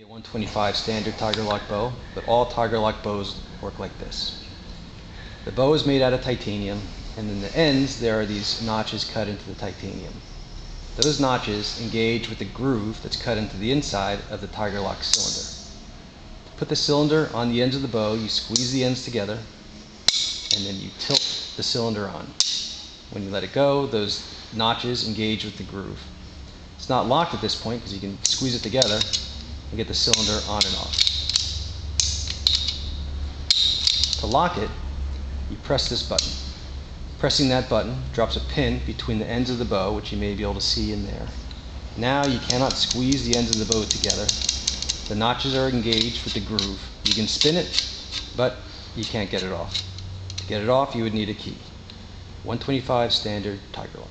A 125 standard TiGr Lock bow, but all TiGr Lock bows work like this. The bow is made out of titanium, and in the ends there are these notches cut into the titanium. Those notches engage with the groove that's cut into the inside of the TiGr Lock cylinder. To put the cylinder on the ends of the bow, you squeeze the ends together, and then you tilt the cylinder on. When you let it go, those notches engage with the groove. It's not locked at this point because you can squeeze it together and get the cylinder on and off. To lock it, you press this button. Pressing that button drops a pin between the ends of the bow, which you may be able to see in there. Now you cannot squeeze the ends of the bow together. The notches are engaged with the groove. You can spin it, but you can't get it off. To get it off, you would need a key. 125 standard TiGr Lock.